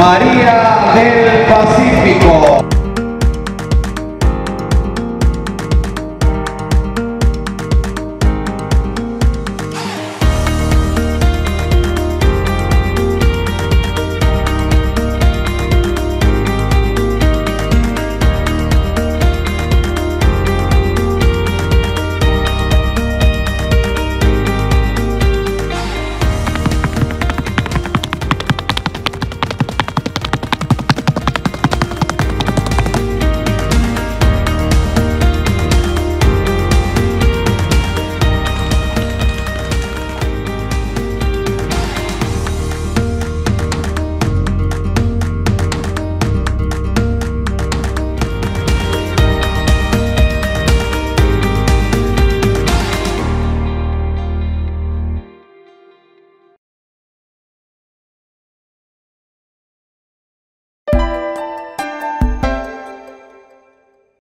María del Pacífico.